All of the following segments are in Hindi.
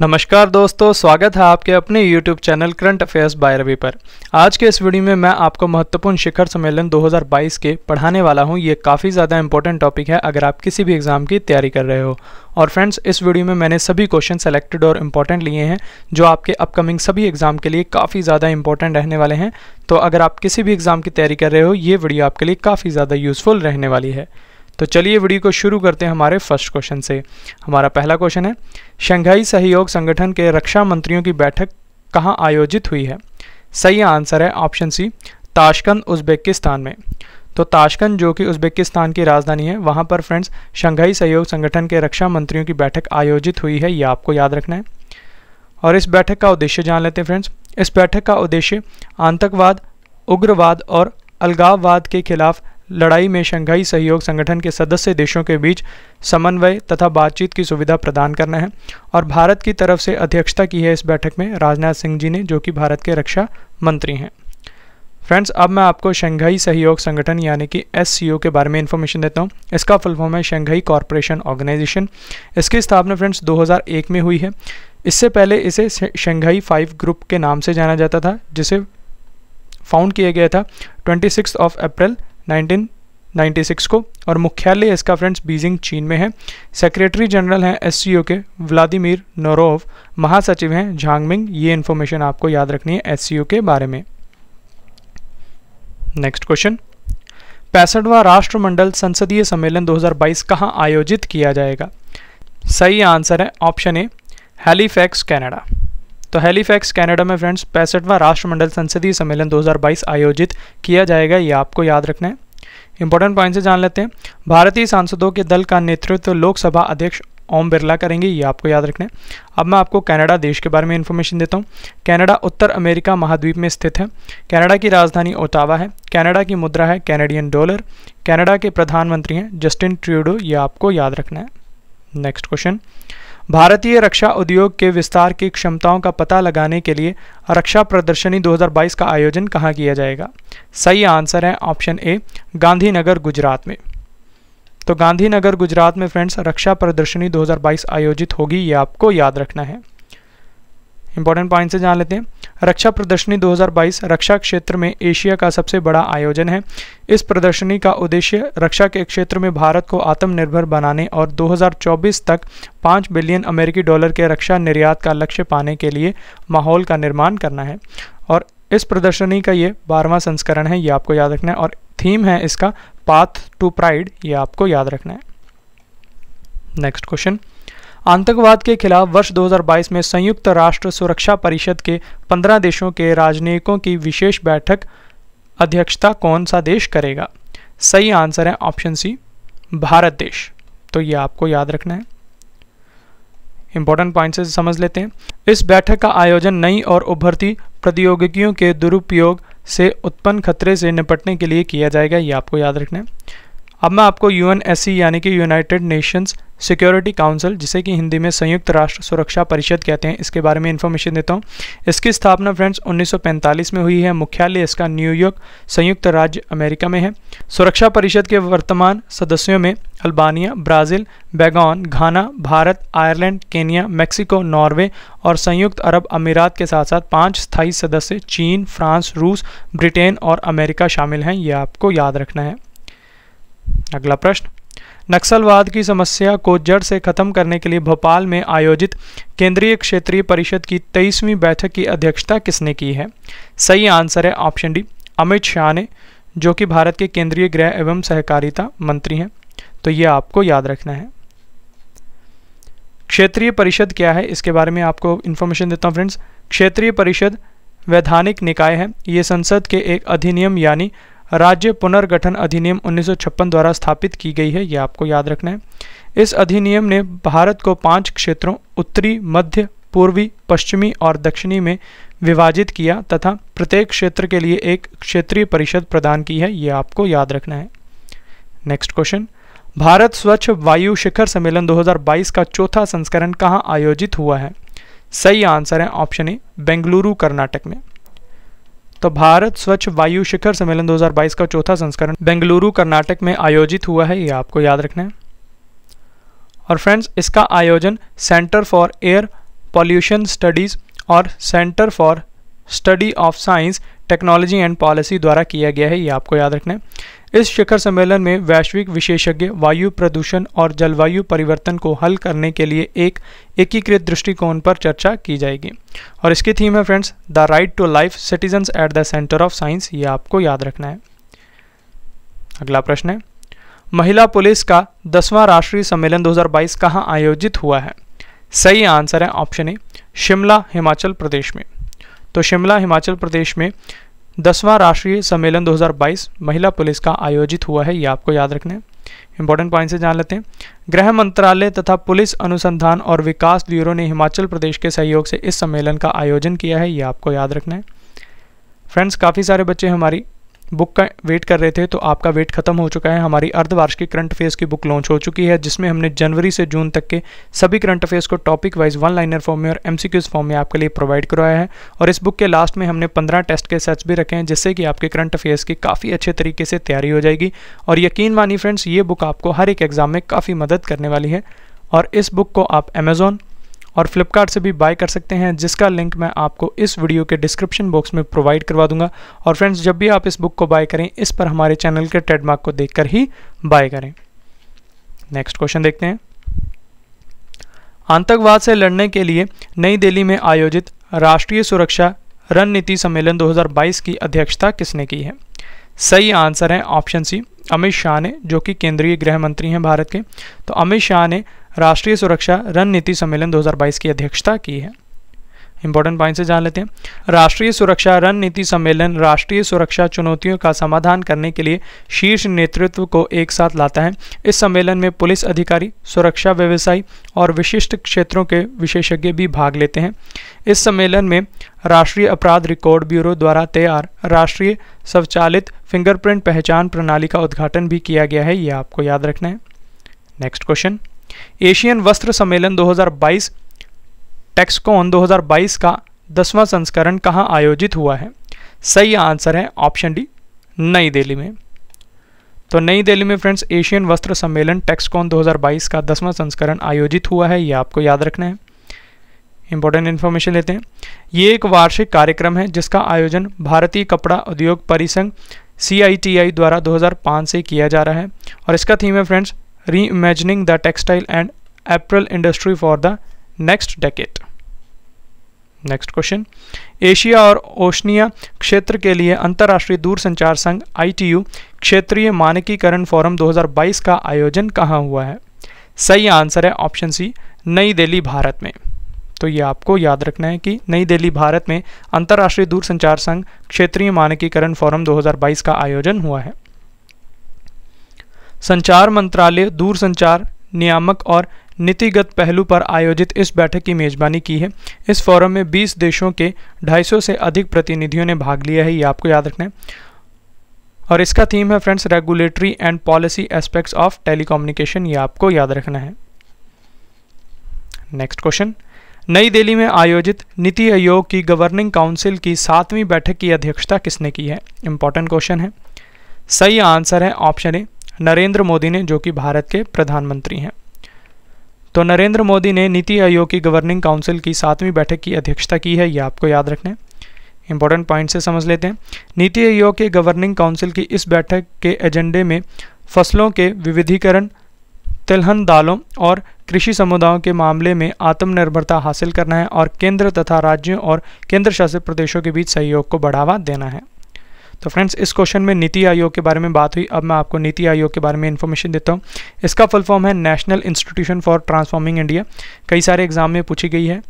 नमस्कार दोस्तों, स्वागत है आपके अपने YouTube channel current affairs by Ravi पर। आज के इस वीडियो में मैं आपको महत्वपूर्ण शिखर सम्मेलन 2022 के पढ़ाने वाला हूँ। ये काफ़ी ज़्यादा इंपॉर्टेंट टॉपिक है, अगर आप किसी भी एग्ज़ाम की तैयारी कर रहे हो। और फ्रेंड्स इस वीडियो में मैंने सभी क्वेश्चन सेलेक्टेड और इंपॉर्टेंट लिए हैं, जो आपके अपकमिंग सभी एग्ज़ाम के लिए काफ़ी ज़्यादा इंपॉर्टेंट रहने वाले हैं। तो अगर आप किसी भी एग्ज़ाम की तैयारी कर रहे हो, ये वीडियो आपके लिए काफ़ी ज़्यादा यूज़फुल रहने वाली है। तो चलिए वीडियो को शुरू करते हैं हमारे फ़र्स्ट क्वेश्चन से। हमारा पहला क्वेश्चन है, शंघाई सहयोग संगठन के रक्षा मंत्रियों की बैठक कहाँ आयोजित हुई है? सही आंसर है ऑप्शन सी ताशकंद, उज्बेकिस्तान में। तो ताशकंद, जो कि उज्बेकिस्तान की राजधानी है, वहाँ पर फ्रेंड्स शंघाई सहयोग संगठन के रक्षा मंत्रियों की बैठक आयोजित हुई है, ये आपको याद रखना है। और इस बैठक का उद्देश्य जान लेते हैं फ्रेंड्स इस बैठक का उद्देश्य आतंकवाद, उग्रवाद और अलगाववाद के खिलाफ लड़ाई में शंघाई सहयोग संगठन के सदस्य देशों के बीच समन्वय तथा बातचीत की सुविधा प्रदान करना है और भारत की तरफ़ से अध्यक्षता की है इस बैठक में राजनाथ सिंह जी ने, जो कि भारत के रक्षा मंत्री हैं। फ्रेंड्स, अब मैं आपको शंघाई सहयोग संगठन यानी कि एससीओ के बारे में इंफॉर्मेशन देता हूँ। इसका फुल फॉर्म है शंघाई कॉरपोरेशन ऑर्गेनाइजेशन इसकी स्थापना फ्रेंड्स 2001 में हुई है। इससे पहले इसे शंघाई फाइव ग्रुप के नाम से जाना जाता था, जिसे फाउंड किया गया था ट्वेंटी ऑफ़ अप्रैल 1996 को। और मुख्यालय इसका फ्रेंड्स बीजिंग चीन में है। सेक्रेटरी जनरल हैं एस के व्लादिमीर नोरोव। महासचिव हैं झांगमिंग। ये इन्फॉर्मेशन आपको याद रखनी है एस के बारे में। Next question. पैंसठवा राष्ट्रमंडल संसदीय सम्मेलन 2022 कहाँ आयोजित किया जाएगा? सही आंसर है ऑप्शन ए, हेलीफैक्स, कनाडा। तो हेलीफैक्स कनाडा में फ्रेंड्स पैंसठवां राष्ट्रमंडल संसदीय सम्मेलन 2022 आयोजित किया जाएगा, ये आपको याद रखना है। इंपॉर्टेंट पॉइंट से जान लेते हैं। भारतीय सांसदों के दल का नेतृत्व लोकसभा अध्यक्ष ओम बिरला करेंगे, ये आपको याद रखना है। अब मैं आपको कनाडा देश के बारे में इन्फॉर्मेशन देता हूँ। कनाडा उत्तर अमेरिका महाद्वीप में स्थित है। कनाडा की राजधानी ओटावा है। कनाडा की मुद्रा है कैनेडियन डॉलर कनाडा के प्रधानमंत्री हैं जस्टिन ट्रूडो ये आपको याद रखना है। नेक्स्ट क्वेश्चन भारतीय रक्षा उद्योग के विस्तार की क्षमताओं का पता लगाने के लिए रक्षा प्रदर्शनी 2022 का आयोजन कहाँ किया जाएगा? सही आंसर है ऑप्शन ए, गांधीनगर, गुजरात में। तो गांधीनगर, गुजरात में फ्रेंड्स, रक्षा प्रदर्शनी 2022 आयोजित होगी, ये आपको याद रखना है। इंपॉर्टेंट पॉइंट से जान लेते हैं। रक्षा प्रदर्शनी 2022 रक्षा क्षेत्र में एशिया का सबसे बड़ा आयोजन है। इस प्रदर्शनी का उद्देश्य रक्षा के क्षेत्र में भारत को आत्मनिर्भर बनाने और 2024 तक 5 बिलियन अमेरिकी डॉलर के रक्षा निर्यात का लक्ष्य पाने के लिए माहौल का निर्माण करना है। और इस प्रदर्शनी का ये बारहवां संस्करण है, ये आपको याद रखना है। और थीम है इसका पाथ टू प्राइड ये आपको याद रखना है। नेक्स्ट क्वेश्चन आतंकवाद के खिलाफ वर्ष 2022 में संयुक्त राष्ट्र सुरक्षा परिषद के 15 देशों के राजनयिकों की विशेष बैठक, अध्यक्षता कौन सा देश करेगा? सही आंसर है ऑप्शन सी, भारत देश। तो ये आपको याद रखना है। इंपॉर्टेंट पॉइंट से समझ लेते हैं। इस बैठक का आयोजन नई और उभरती प्रौद्योगिकियों के दुरुपयोग से उत्पन्न खतरे से निपटने के लिए किया जाएगा, ये आपको याद रखना है। अब मैं आपको यू यानी कि यूनाइटेड नेशंस सिक्योरिटी काउंसिल जिसे कि हिंदी में संयुक्त राष्ट्र सुरक्षा परिषद कहते हैं, इसके बारे में इन्फॉर्मेशन देता हूँ। इसकी स्थापना फ्रेंड्स 1945 में हुई है। मुख्यालय इसका न्यूयॉर्क संयुक्त राज्य अमेरिका में है। सुरक्षा परिषद के वर्तमान सदस्यों में Albania, Brazil, Baygon, Ghana, Bharat, Ireland, Kenya, Mexico, Norway और संयुक्त अरब अमीरात के साथ साथ पाँच स्थायी सदस्य, चीन, फ्रांस, रूस, ब्रिटेन और अमेरिका शामिल हैं। ये आपको याद रखना है। अगला प्रश्न, नक्सलवाद की समस्या को जड़ से खत्म करने के लिए भोपाल में आयोजित केंद्रीय क्षेत्रीय परिषद की तेईसवीं बैठक की अध्यक्षता किसने की है? सही आंसर है ऑप्शन डी, अमित शाह ने, जो कि भारत के केंद्रीय गृह एवं सहकारिता मंत्री हैं। तो ये आपको याद रखना है। क्षेत्रीय परिषद क्या है? इसके बारे में आपको इन्फॉर्मेशन देता हूँ फ्रेंड्स क्षेत्रीय परिषद वैधानिक निकाय है। ये संसद के एक अधिनियम यानी राज्य पुनर्गठन अधिनियम 1956 द्वारा स्थापित की गई है, ये आपको याद रखना है। इस अधिनियम ने भारत को पाँच क्षेत्रों, उत्तरी, मध्य, पूर्वी, पश्चिमी और दक्षिणी में विभाजित किया तथा प्रत्येक क्षेत्र के लिए एक क्षेत्रीय परिषद प्रदान की है, ये आपको याद रखना है। Next question. भारत स्वच्छ वायु शिखर सम्मेलन 2022 का चौथा संस्करण कहाँ आयोजित हुआ है? सही आंसर है ऑप्शन ए, बेंगलुरु, कर्नाटक में। तो भारत स्वच्छ वायु शिखर सम्मेलन 2022 का चौथा संस्करण बेंगलुरु, कर्नाटक में आयोजित हुआ है, ये आपको याद रखना है। और फ्रेंड्स इसका आयोजन centre for air pollution studies और centre for study of science technology and policy द्वारा किया गया है, ये आपको याद रखना है। इस शिखर सम्मेलन में वैश्विक विशेषज्ञ, वायु प्रदूषण और जलवायु परिवर्तन को हल करने के लिए एक एकीकृत दृष्टिकोण पर चर्चा की जाएगी। और इसकी थीम है friends, the right to life citizens at the centre of science, ये आपको याद रखना है। अगला प्रश्न है, महिला पुलिस का दसवां राष्ट्रीय सम्मेलन 2022 कहाँ आयोजित हुआ है? सही आंसर है ऑप्शन ए, शिमला, हिमाचल प्रदेश में। तो शिमला, हिमाचल प्रदेश में दसवां राष्ट्रीय सम्मेलन 2022 महिला पुलिस का आयोजित हुआ है, ये आपको याद रखना है। इंपॉर्टेंट पॉइंट से जान लेते हैं। गृह मंत्रालय तथा पुलिस अनुसंधान और विकास ब्यूरो ने हिमाचल प्रदेश के सहयोग से इस सम्मेलन का आयोजन किया है, ये आपको याद रखना है। फ्रेंड्स काफ़ी सारे बच्चे हमारी बुक का वेट कर रहे थे तो आपका वेट खत्म हो चुका है। हमारी अर्धवार्षिक करंट अफेयर्स की बुक लॉन्च हो चुकी है, जिसमें हमने जनवरी से जून तक के सभी करंट अफेयर्स को topic wise one liner form में और एमसीक्यूज फॉर्म में आपके लिए प्रोवाइड करवाया है। और इस बुक के लास्ट में हमने पंद्रह टेस्ट के सेट्स भी रखे हैं, जिससे कि आपके करंट अफेयर्स की काफ़ी अच्छे तरीके से तैयारी हो जाएगी। और यकीन मानी फ्रेंड्स ये बुक आपको हर एक एग्ज़ाम में काफ़ी मदद करने वाली है। और इस बुक को आप अमेज़ोन और फ्लिपकार्ट से भी बाय कर सकते हैं, जिसका लिंक मैं आपको इस वीडियो के डिस्क्रिप्शन बॉक्स में प्रोवाइड करवा दूँगा। और फ्रेंड्स जब भी आप इस बुक को बाय करें, इस पर हमारे चैनल के ट्रेडमार्क को देखकर ही बाय करें। नेक्स्ट क्वेश्चन देखते हैं। आतंकवाद से लड़ने के लिए नई दिल्ली में आयोजित राष्ट्रीय सुरक्षा रणनीति सम्मेलन 2022 की अध्यक्षता किसने की है? सही आंसर है ऑप्शन सी अमित शाह ने, जो कि केंद्रीय गृह मंत्री हैं भारत के। तो अमित शाह ने राष्ट्रीय सुरक्षा रणनीति सम्मेलन 2022 की अध्यक्षता की है। इंपॉर्टेंट पॉइंट से जान लेते हैं। राष्ट्रीय सुरक्षा रणनीति सम्मेलन राष्ट्रीय सुरक्षा चुनौतियों का समाधान करने के लिए शीर्ष नेतृत्व को एक साथ लाता है। इस सम्मेलन में पुलिस अधिकारी, सुरक्षा व्यवसायी और विशिष्ट क्षेत्रों के विशेषज्ञ भी भाग लेते हैं। इस सम्मेलन में राष्ट्रीय अपराध रिकॉर्ड ब्यूरो द्वारा तैयार राष्ट्रीय स्वचालित फिंगरप्रिंट पहचान प्रणाली का उद्घाटन भी किया गया है। ये आपको याद रखना है। नेक्स्ट क्वेश्चन एशियन वस्त्र सम्मेलन 2022 टेक्सकॉन 2022 का दसवां संस्करण कहाँ आयोजित हुआ है? सही आंसर है ऑप्शन डी, नई दिल्ली में। तो नई दिल्ली में फ्रेंड्स, एशियन वस्त्र सम्मेलन टेक्सकॉन 2022 का दसवां संस्करण आयोजित हुआ है, ये आपको याद रखना है। इंपॉर्टेंट इन्फॉर्मेशन लेते हैं। ये एक वार्षिक कार्यक्रम है, जिसका आयोजन भारतीय कपड़ा उद्योग परिसंघ सी द्वारा 2005 से किया जा रहा है। और इसका थीम है friends imagining the textile and apparel industry for the next decade next question Asia और ओशनिया क्षेत्र के लिए अंतर्राष्ट्रीय दूरसंचार संघ आईटीयू क्षेत्रीय मानकीकरण फोरम 2022 का आयोजन कहाँ हुआ है? सही आंसर है ऑप्शन सी, नई दिल्ली, भारत में। तो ये आपको याद रखना है कि नई दिल्ली, भारत में अंतर्राष्ट्रीय दूरसंचार संघ, क्षेत्रीय मानकीकरण फोरम 2022 का आयोजन हुआ है। संचार मंत्रालय, दूरसंचार, नियामक और नीतिगत पहलू पर आयोजित इस बैठक की मेजबानी की है। इस फोरम में 20 देशों के 250 से अधिक प्रतिनिधियों ने भाग लिया है, ये आपको याद रखना है। और इसका थीम है friends regulatory and policy aspects of telecommunication ये आपको याद रखना है। नेक्स्ट क्वेश्चन नई दिल्ली में आयोजित नीति आयोग की गवर्निंग काउंसिल की सातवीं बैठक की अध्यक्षता किसने की है? इंपॉर्टेंट क्वेश्चन है। सही आंसर है ऑप्शन ए नरेंद्र मोदी ने, जो कि भारत के प्रधानमंत्री हैं। तो नरेंद्र मोदी ने नीति आयोग की गवर्निंग काउंसिल की सातवीं बैठक की अध्यक्षता की है यह आपको याद रखना है। इंपॉर्टेंट पॉइंट से समझ लेते हैं। नीति आयोग के गवर्निंग काउंसिल की इस बैठक के एजेंडे में फ़सलों के विविधीकरण, तिलहन दालों और कृषि समुदायों के मामले में आत्मनिर्भरता हासिल करना है और केंद्र तथा राज्यों और केंद्र शासित प्रदेशों के बीच सहयोग को बढ़ावा देना है। तो फ्रेंड्स इस क्वेश्चन में नीति आयोग के बारे में बात हुई। अब मैं आपको नीति आयोग के बारे में इन्फॉर्मेशन देता हूँ। इसका फुल फॉर्म है national institution for transforming India कई सारे एग्ज़ाम में पूछी गई है।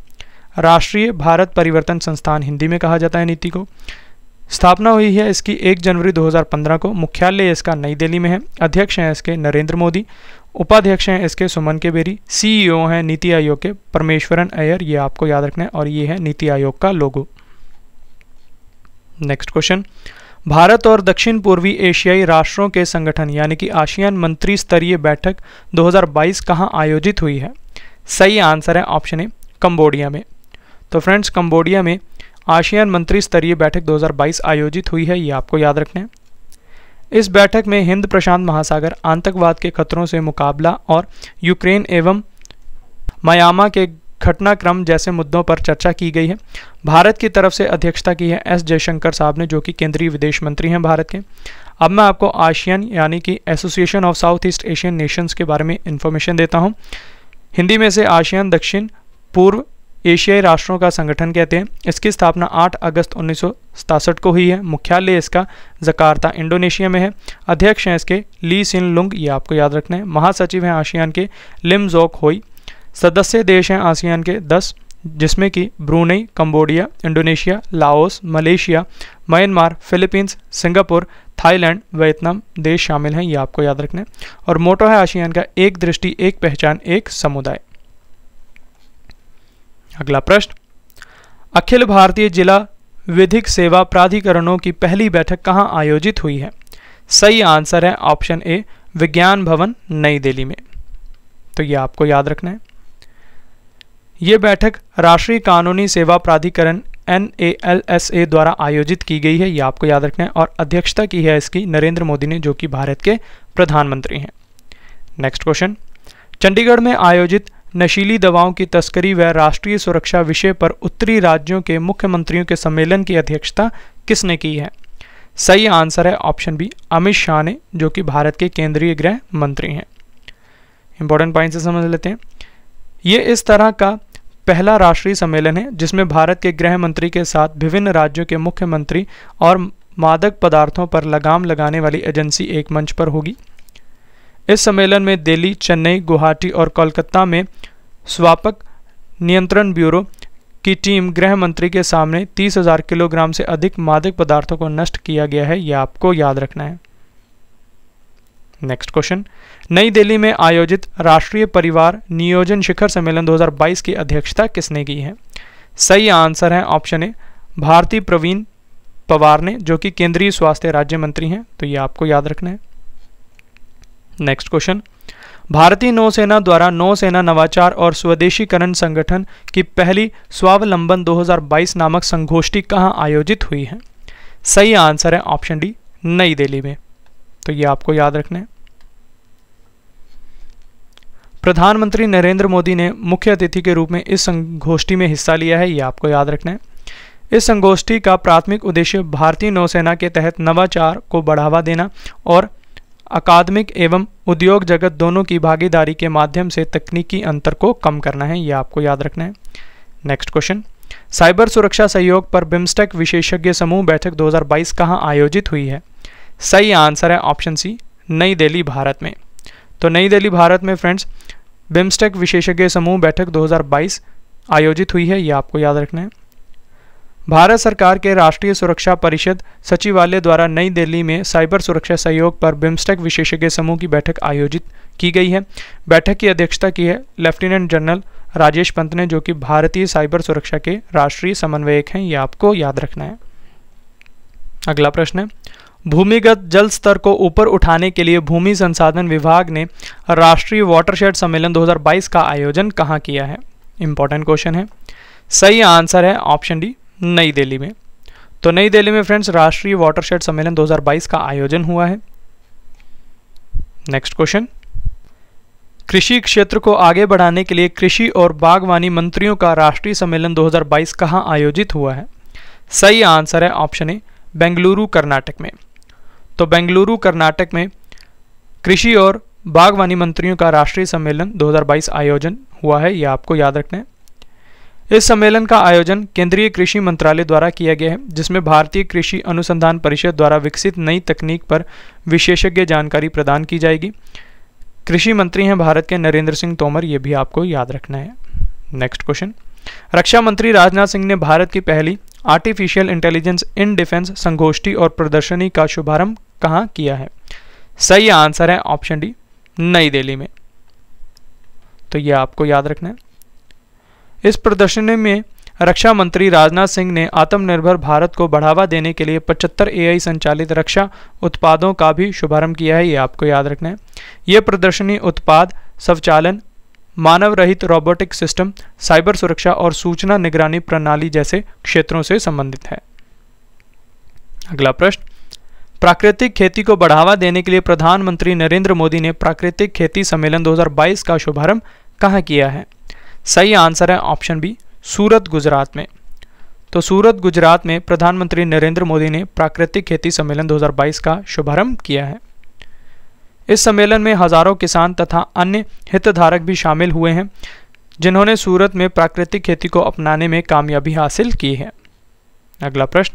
राष्ट्रीय भारत परिवर्तन संस्थान, हिंदी में कहा जाता है नीति को। स्थापना हुई है इसकी 1 जनवरी 2015 को। मुख्यालय इसका नई दिल्ली में है। अध्यक्ष हैं इसके नरेंद्र मोदी। उपाध्यक्ष हैं इसके सुमन के बेरी सीईओ हैं नीति आयोग के परमेश्वरन अय्यर। ये आपको याद रखना है और ये है नीति आयोग का लोगो। नेक्स्ट क्वेश्चन भारत और दक्षिण पूर्वी एशियाई राष्ट्रों के संगठन, यानी कि आसियान मंत्री स्तरीय बैठक 2022 कहाँ आयोजित हुई है? सही आंसर है ऑप्शन ए, कंबोडिया में। तो फ्रेंड्स, कंबोडिया में आसियान मंत्री स्तरीय बैठक 2022 आयोजित हुई है, ये आपको याद रखना है। इस बैठक में हिंद प्रशांत महासागर, आतंकवाद के खतरों से मुकाबला और यूक्रेन एवं म्यांमा के घटनाक्रम जैसे मुद्दों पर चर्चा की गई है। भारत की तरफ़ से अध्यक्षता की है एस जयशंकर साहब ने, जो कि केंद्रीय विदेश मंत्री हैं भारत के। अब मैं आपको आशियन, यानी कि association of south east Asian nations के बारे में इंफॉर्मेशन देता हूँ। हिंदी में से आशियान, दक्षिण, पूर्व एशियाई राष्ट्रों का संगठन कहते हैं। इसकी स्थापना 8 अगस्त उन्नीस को हुई है। मुख्यालय इसका जकार्ता, इंडोनेशिया में है। अध्यक्ष हैं इसके ली सिन लुंग, ये आपको याद रखना है। महासचिव हैं आसियान के लिम जोक होई। सदस्य देश हैं आसियान के 10 जिसमें कि Brunei, Cambodia, Indonesia, Laos, Malaysia, Myanmar, Philippines, Singapore, Thailand, Vietnam देश शामिल हैं, ये आपको याद रखना। है और मोटो है आसियान का एक दृष्टि, एक पहचान, एक समुदाय। अगला प्रश्न। अखिल भारतीय जिला विधिक सेवा प्राधिकरणों की पहली बैठक कहाँ आयोजित हुई है? सही आंसर है ऑप्शन ए, विज्ञान भवन, नई दिल्ली में। तो ये आपको याद रखना है। ये बैठक राष्ट्रीय कानूनी सेवा प्राधिकरण N A L S A द्वारा आयोजित की गई है, ये आपको याद रखना है, और अध्यक्षता की है इसकी नरेंद्र मोदी ने, जो कि भारत के प्रधानमंत्री हैं। नेक्स्ट क्वेश्चन चंडीगढ़ में आयोजित नशीली दवाओं की तस्करी व राष्ट्रीय सुरक्षा विषय पर उत्तरी राज्यों के मुख्यमंत्रियों के सम्मेलन की अध्यक्षता किसने की है? सही आंसर है ऑप्शन बी, अमित शाह ने, जो कि भारत के केंद्रीय गृह मंत्री हैं। इंपॉर्टेंट पॉइंट से समझ लेते हैं। ये इस तरह का पहला राष्ट्रीय सम्मेलन है, जिसमें भारत के गृह मंत्री के साथ विभिन्न राज्यों के मुख्यमंत्री और मादक पदार्थों पर लगाम लगाने वाली एजेंसी एक मंच पर होगी। इस सम्मेलन में दिल्ली, चेन्नई, गुवाहाटी और कोलकाता में स्वापक नियंत्रण ब्यूरो की टीम गृह मंत्री के सामने तीस हज़ार किलोग्राम से अधिक मादक पदार्थों को नष्ट किया गया है, यह आपको याद रखना है। Next question. नई दिल्ली में आयोजित राष्ट्रीय परिवार नियोजन शिखर सम्मेलन 2022 की अध्यक्षता किसने की है? सही आंसर है ऑप्शन ए, भारती प्रवीण पवार ने, जो कि केंद्रीय स्वास्थ्य राज्य मंत्री हैं। तो ये आपको याद रखना है। नेक्स्ट क्वेश्चन, भारतीय नौसेना द्वारा नौसेना नवाचार और स्वदेशीकरण संगठन की पहली स्वावलंबन 2022 नामक संगोष्ठी कहाँ आयोजित हुई है? सही आंसर है ऑप्शन डी, नई दिल्ली में। तो ये आपको याद रखना है। प्रधानमंत्री नरेंद्र मोदी ने मुख्य अतिथि के रूप में इस संगोष्ठी में हिस्सा लिया है, ये आपको याद रखना है। इस संगोष्ठी का प्राथमिक उद्देश्य भारतीय नौसेना के तहत नवाचार को बढ़ावा देना और अकादमिक एवं उद्योग जगत दोनों की भागीदारी के माध्यम से तकनीकी अंतर को कम करना है यह आपको याद रखना है। Next question. साइबर सुरक्षा सहयोग पर बिम्स्टेक विशेषज्ञ समूह बैठक 2022 कहाँ आयोजित हुई है? सही आंसर है ऑप्शन सी, नई दिल्ली, भारत में। तो नई दिल्ली, भारत में फ्रेंड्स बिम्स्टेक विशेषज्ञ समूह बैठक 2022 आयोजित हुई है यह आपको याद रखना है। भारत सरकार के राष्ट्रीय सुरक्षा परिषद सचिवालय द्वारा नई दिल्ली में साइबर सुरक्षा सहयोग पर बिम्स्टेक विशेषज्ञ समूह की बैठक आयोजित की गई है। बैठक की अध्यक्षता की है लेफ्टिनेंट जनरल राजेश पंत ने, जो कि भारतीय साइबर सुरक्षा के राष्ट्रीय समन्वयक हैं, ये आपको याद रखना है। अगला प्रश्न है भूमिगत जल स्तर को ऊपर उठाने के लिए भूमि संसाधन विभाग ने राष्ट्रीय वाटरशेड सम्मेलन 2022 का आयोजन कहाँ किया है? इंपॉर्टेंट क्वेश्चन है। सही आंसर है ऑप्शन डी नई दिल्ली में। तो नई दिल्ली में फ्रेंड्स राष्ट्रीय वाटरशेड सम्मेलन 2022 का आयोजन हुआ है। नेक्स्ट क्वेश्चन कृषि क्षेत्र को आगे बढ़ाने के लिए कृषि और बागवानी मंत्रियों का राष्ट्रीय सम्मेलन 2022 कहाँ आयोजित हुआ है? सही आंसर है ऑप्शन ए बेंगलुरु, कर्नाटक में। तो बेंगलुरु, कर्नाटक में कृषि और बागवानी मंत्रियों का राष्ट्रीय सम्मेलन 2022 आयोजन हुआ है यह आपको याद रखना है। इस सम्मेलन का आयोजन केंद्रीय कृषि मंत्रालय द्वारा किया गया है, जिसमें भारतीय कृषि अनुसंधान परिषद द्वारा विकसित नई तकनीक पर विशेषज्ञ जानकारी प्रदान की जाएगी। कृषि मंत्री हैं भारत के नरेंद्र सिंह तोमर, ये भी आपको याद रखना है। Next question. रक्षा मंत्री राजनाथ सिंह ने भारत की पहली आर्टिफिशियल इंटेलिजेंस इन डिफेंस संगोष्ठी और प्रदर्शनी का शुभारंभ कहाँ किया है? सही आंसर है ऑप्शन डी, नई दिल्ली में। तो यह आपको याद रखना है। इस प्रदर्शनी में रक्षा मंत्री राजनाथ सिंह ने आत्मनिर्भर भारत को बढ़ावा देने के लिए 75 एआई संचालित रक्षा उत्पादों का भी शुभारंभ किया है, ये आपको याद रखना है। ये प्रदर्शनी उत्पाद स्वचालन मानव रहित रोबोटिक सिस्टम, साइबर सुरक्षा और सूचना निगरानी प्रणाली जैसे क्षेत्रों से संबंधित है। अगला प्रश्न प्राकृतिक खेती को बढ़ावा देने के लिए प्रधानमंत्री नरेंद्र मोदी ने प्राकृतिक खेती सम्मेलन 2022 का शुभारंभ कहाँ किया है? सही आंसर है ऑप्शन बी, सूरत, गुजरात में। तो सूरत, गुजरात में प्रधानमंत्री नरेंद्र मोदी ने प्राकृतिक खेती सम्मेलन 2022 का शुभारंभ किया है। इस सम्मेलन में हज़ारों किसान तथा अन्य हितधारक भी शामिल हुए हैं, जिन्होंने सूरत में प्राकृतिक खेती को अपनाने में कामयाबी हासिल की है। अगला प्रश्न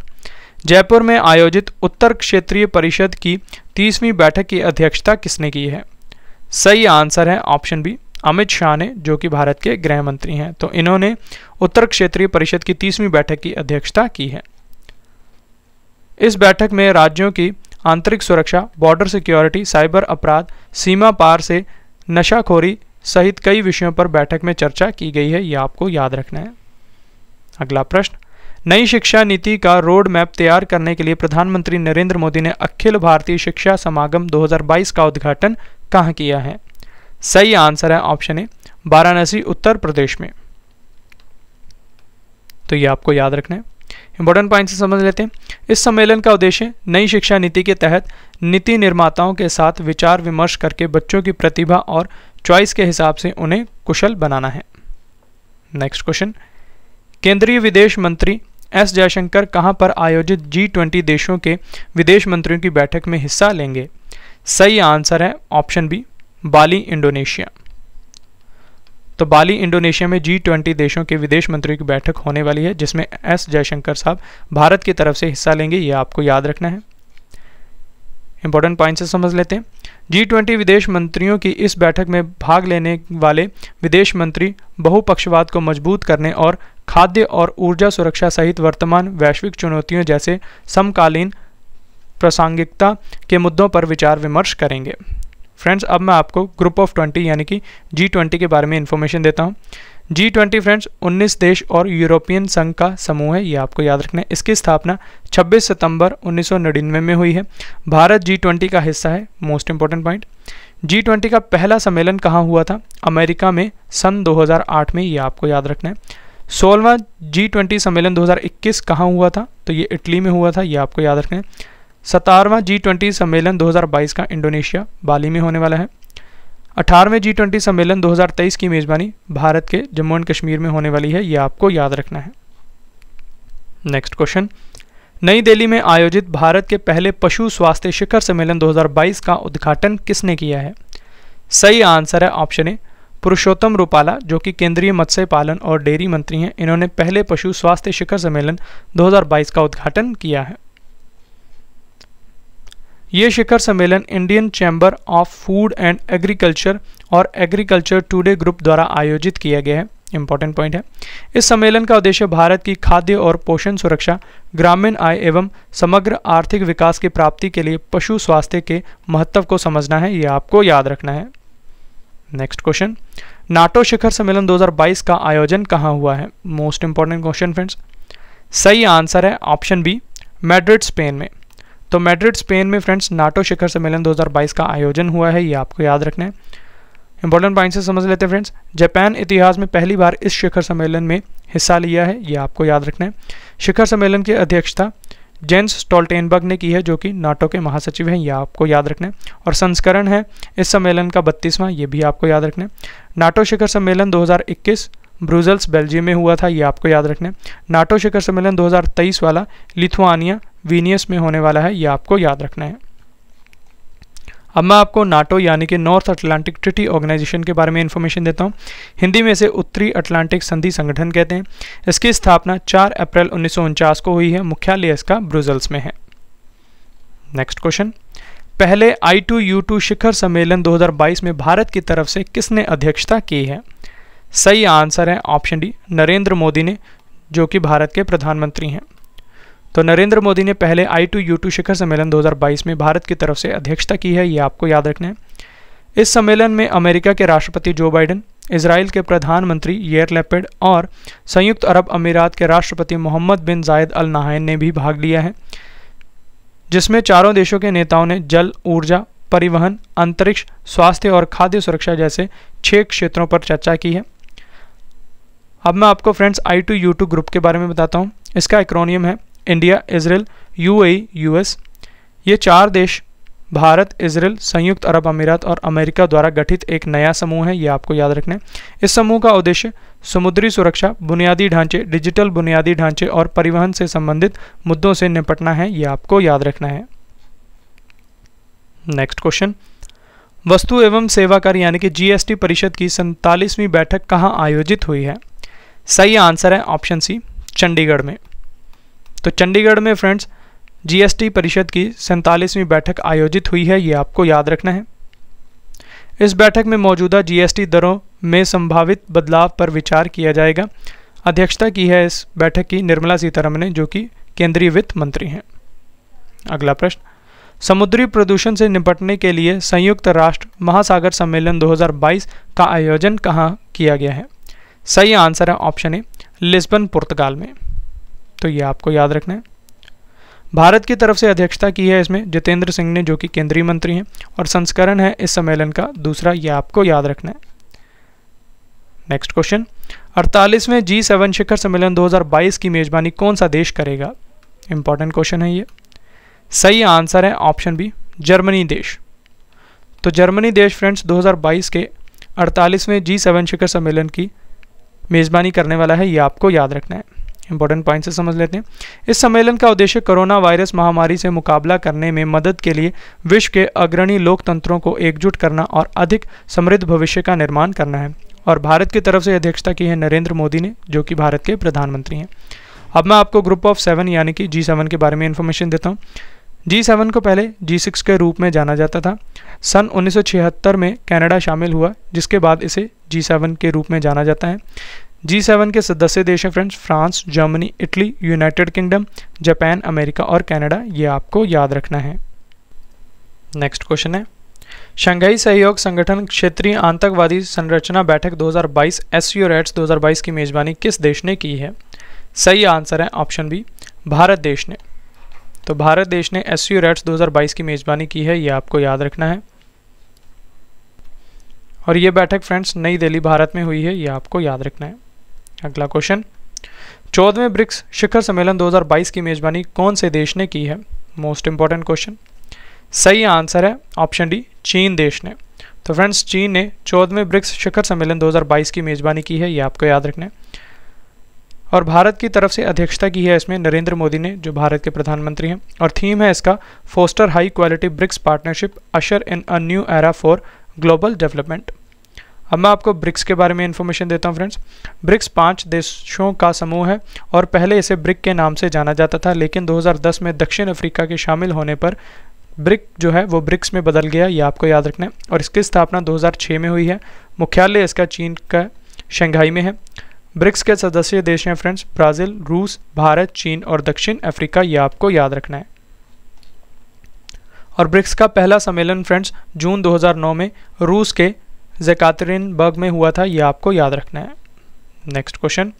जयपुर में आयोजित उत्तर क्षेत्रीय परिषद की तीसवीं बैठक की अध्यक्षता किसने की है? सही आंसर है ऑप्शन बी, अमित शाह ने, जो कि भारत के गृह मंत्री हैं। तो इन्होंने उत्तर क्षेत्रीय परिषद की तीसवीं बैठक की अध्यक्षता की है। इस बैठक में राज्यों की आंतरिक सुरक्षा बॉर्डर सिक्योरिटी साइबर अपराध, सीमा पार से नशाखोरी सहित कई विषयों पर बैठक में चर्चा की गई है। यह आपको याद रखना है। अगला प्रश्न नई शिक्षा नीति का रोड मैप तैयार करने के लिए प्रधानमंत्री नरेंद्र मोदी ने अखिल भारतीय शिक्षा समागम 2022 का उद्घाटन कहाँ किया है? सही आंसर है ऑप्शन ए, वाराणसी, उत्तर प्रदेश में। तो ये आपको याद रखना है। इंपॉर्टेंट पॉइंट से समझ लेते हैं। इस सम्मेलन का उद्देश्य नई शिक्षा नीति के तहत नीति निर्माताओं के साथ विचार विमर्श करके बच्चों की प्रतिभा और चॉइस के हिसाब से उन्हें कुशल बनाना है। नेक्स्ट क्वेश्चन केंद्रीय विदेश मंत्री एस जयशंकर कहाँ पर आयोजित जी ट्वेंटी देशों के विदेश मंत्रियों की बैठक में हिस्सा लेंगे? सही आंसर है ऑप्शन बी, बाली, इंडोनेशिया। तो बाली, इंडोनेशिया में जी ट्वेंटी देशों के विदेश मंत्रियों की बैठक होने वाली है, जिसमें एस जयशंकर साहब भारत की तरफ़ से हिस्सा लेंगे, ये आपको याद रखना है। इंपॉर्टेंट पॉइंट से समझ लेते हैं। जी ट्वेंटी विदेश मंत्रियों की इस बैठक में भाग लेने वाले विदेश मंत्री बहुपक्षवाद को मज़बूत करने और खाद्य और ऊर्जा सुरक्षा सहित वर्तमान वैश्विक चुनौतियों जैसे समकालीन प्रासंगिकता के मुद्दों पर विचार विमर्श करेंगे। फ्रेंड्स अब मैं आपको ग्रुप ऑफ़ ट्वेंटी यानी कि जी ट्वेंटी के बारे में इन्फॉर्मेशन देता हूँ। जी ट्वेंटी फ्रेंड्स 19 देश और यूरोपियन संघ का समूह है, ये आपको याद रखना है। इसकी स्थापना 26 सितंबर 1999 में हुई है। भारत जी ट्वेंटी का हिस्सा है most important point G twenty का पहला सम्मेलन कहाँ हुआ था? अमेरिका में, सन 2008 में, ये आपको याद रखना है। सोलवा जी ट्वेंटी सम्मेलन 2021 कहाँ हुआ था? तो ये इटली में हुआ था, ये आपको याद रखना है। सतारवा जी ट्वेंटी सम्मेलन 2022 का इंडोनेशिया, बाली में होने वाला है। अठारहवें जी ट्वेंटी सम्मेलन 2023 की मेज़बानी भारत के जम्मू एंड कश्मीर में होने वाली है यह आपको याद रखना है। नेक्स्ट क्वेश्चन नई दिल्ली में आयोजित भारत के पहले पशु स्वास्थ्य शिखर सम्मेलन 2022 का उद्घाटन किसने किया है? सही आंसर है ऑप्शन ए, पुरुषोत्तम रूपाला, जो कि केंद्रीय मत्स्य पालन और डेयरी मंत्री हैं। इन्होंने पहले पशु स्वास्थ्य शिखर सम्मेलन 2022 का उद्घाटन किया है। ये शिखर सम्मेलन Indian chamber of food and agriculture और एग्रीकल्चर टुडे ग्रुप द्वारा आयोजित किया गया है। इंपॉर्टेंट पॉइंट है। इस सम्मेलन का उद्देश्य भारत की खाद्य और पोषण सुरक्षा, ग्रामीण आय एवं समग्र आर्थिक विकास की प्राप्ति के लिए पशु स्वास्थ्य के महत्व को समझना है यह आपको याद रखना है। Next question. नाटो शिखर सम्मेलन 2022 का आयोजन कहाँ हुआ है? Most important question friends. सही आंसर है ऑप्शन बी, मैड्रिड, स्पेन में। तो मैड्रिड, स्पेन में फ्रेंड्स, नाटो शिखर सम्मेलन 2022 का आयोजन हुआ है, ये आपको याद रखना है। इंपॉर्टेंट पॉइंट से समझ लेते हैं फ्रेंड्स। जापान इतिहास में पहली बार इस शिखर सम्मेलन में हिस्सा लिया है, ये आपको याद रखना है। शिखर सम्मेलन की अध्यक्षता जेंस स्टोल्टेनबर्ग ने की है, जो कि नाटो के महासचिव हैं यह आपको याद रखना है। और संस्करण है इस सम्मेलन का बत्तीसवां, ये भी आपको याद रखना है। नाटो शिखर सम्मेलन 2021 ब्रुजल्स बेल्जियम में हुआ था, ये आपको याद रखना है। नाटो शिखर सम्मेलन 2023 वाला लिथुआनिया वीनियस में होने वाला है, ये आपको याद रखना है। अब मैं आपको नाटो यानी कि नॉर्थ अटलांटिक ट्रिटी ऑर्गेनाइजेशन के बारे में इंफॉर्मेशन देता हूँ। हिंदी में से उत्तरी अटलांटिक संधि संगठन कहते हैं। इसकी स्थापना 4 अप्रैल उन्नीस सौ उनचास को हुई है। मुख्यालय इसका ब्रुजल्स में है। नेक्स्ट क्वेश्चन पहले आई टू यू टू शिखर सम्मेलन 2022 में भारत की तरफ़ से किसने अध्यक्षता की है? सही आंसर है ऑप्शन डी नरेंद्र मोदी ने, जो कि भारत के प्रधानमंत्री हैं। तो नरेंद्र मोदी ने पहले आई टू यू टू शिखर सम्मेलन 2022 में भारत की तरफ़ से अध्यक्षता की है, ये आपको याद रखना है। इस सम्मेलन में अमेरिका के राष्ट्रपति जो बाइडेन इसराइल के प्रधानमंत्री येर लेपेड और संयुक्त अरब अमीरात के राष्ट्रपति मोहम्मद बिन जायद अल नाहन ने भी भाग लिया है, जिसमें चारों देशों के नेताओं ने जल, ऊर्जा, परिवहन, अंतरिक्ष, स्वास्थ्य और खाद्य सुरक्षा जैसे छह क्षेत्रों पर चर्चा की है। अब मैं आपको friends I two U two group के बारे में बताता हूँ। इसका एक्रोनियम है इंडिया इसराइल यूएई, यूएस, ये चार देश, भारत इसराइल संयुक्त अरब अमीरात और अमेरिका द्वारा गठित एक नया समूह है, ये आपको याद रखना है। इस समूह का उद्देश्य समुद्री सुरक्षा, बुनियादी ढांचे, डिजिटल बुनियादी ढांचे और परिवहन से संबंधित मुद्दों से निपटना है, ये आपको याद रखना है। Next question. वस्तु एवं सेवा कर यानी कि जीएसटी परिषद की सैतालीसवीं बैठक कहाँ आयोजित हुई है? सही आंसर है ऑप्शन सी, चंडीगढ़ में। तो चंडीगढ़ में फ्रेंड्स जीएसटी परिषद की सैंतालीसवीं बैठक आयोजित हुई है, ये आपको याद रखना है। इस बैठक में मौजूदा जीएसटी दरों में संभावित बदलाव पर विचार किया जाएगा। अध्यक्षता की है इस बैठक की निर्मला सीतारमन ने, जो कि केंद्रीय वित्त मंत्री हैं। अगला प्रश्न, समुद्री प्रदूषण से निपटने के लिए संयुक्त राष्ट्र महासागर सम्मेलन 2022 का आयोजन कहाँ किया गया है? सही आंसर है ऑप्शन ए, लिस्बन, पुर्तगाल में। तो ये आपको याद रखना है। भारत की तरफ़ से अध्यक्षता की है इसमें जितेंद्र सिंह ने, जो कि केंद्रीय मंत्री हैं, और संस्करण है इस सम्मेलन का। दूसरा, ये आपको याद रखना है। नेक्स्ट क्वेश्चन अड़तालीसवें जी सेवन शिखर सम्मेलन 2022 की मेजबानी कौन सा देश करेगा? इंपॉर्टेंट क्वेश्चन है ये। सही आंसर है ऑप्शन बी जर्मनी देश। तो जर्मनी देश फ्रेंड्स 2022 के 48वें जी सेवन शिखर सम्मेलन की मेज़बानी करने वाला है, ये आपको याद रखना है। इंपॉर्टेंट पॉइंट से समझ लेते हैं। इस सम्मेलन का उद्देश्य कोरोना वायरस महामारी से मुकाबला करने में मदद के लिए विश्व के अग्रणी लोकतंत्रों को एकजुट करना और अधिक समृद्ध भविष्य का निर्माण करना है। और भारत की तरफ़ से अध्यक्षता की है नरेंद्र मोदी ने, जो कि भारत के प्रधानमंत्री हैं। अब मैं आपको ग्रुप ऑफ़ सेवन यानी कि जी सेवन के बारे में इन्फॉर्मेशन देता हूँ। जी सेवन को पहले जी सिक्स के रूप में जाना जाता था। सन 1976 में कनाडा शामिल हुआ, जिसके बाद इसे जी सेवन के रूप में जाना जाता है। जी सेवन के सदस्य देश हैं friends, France, Germany, Italy, United Kingdom, Japan, America और कनाडा। ये आपको याद रखना है। नेक्स्ट क्वेश्चन है। शंघाई सहयोग संगठन क्षेत्रीय आतंकवादी संरचना बैठक 2022 एस यू रेट्स 2022 की मेजबानी किस देश ने की है? सही आंसर है ऑप्शन बी, भारत देश ने। तो भारत देश ने एस यू रेट्स 2022 की मेज़बानी की है, ये आपको याद रखना है। और ये बैठक फ्रेंड्स नई दिल्ली, भारत में हुई है, ये आपको याद रखना है। अगला क्वेश्चन चौदहवें ब्रिक्स शिखर सम्मेलन 2022 की मेज़बानी कौन से देश ने की है? मोस्ट इंपॉर्टेंट क्वेश्चन सही आंसर है ऑप्शन डी चीन देश ने. तो फ्रेंड्स चीन ने चौदहवें ब्रिक्स शिखर सम्मेलन 2022 की मेज़बानी की है, ये आपको याद रखना है. और भारत की तरफ़ से अध्यक्षता की है इसमें नरेंद्र मोदी ने, जो भारत के प्रधानमंत्री हैं. और थीम है इसका foster high quality BRICS partnership usher in a new era for global development अब मैं आपको ब्रिक्स के बारे में इन्फॉर्मेशन देता हूँ फ्रेंड्स ब्रिक्स पाँच देशों का समूह है और पहले इसे ब्रिक के नाम से जाना जाता था, लेकिन 2010 में दक्षिण अफ्रीका के शामिल होने पर ब्रिक जो है वो ब्रिक्स में बदल गया, ये आपको याद रखना है। और इसकी स्थापना 2006 में हुई है। मुख्यालय इसका चीन का शंघाई में है। ब्रिक्स के सदस्य देश हैं फ्रेंड्स ब्राज़ील, रूस, भारत, चीन और दक्षिण अफ्रीका, ये आपको याद रखना है। और ब्रिक्स का पहला सम्मेलन फ्रेंड्स जून 2009 में रूस के बर्ग में हुआ था, ये आपको याद रखना है। नेक्स्ट क्वेश्चन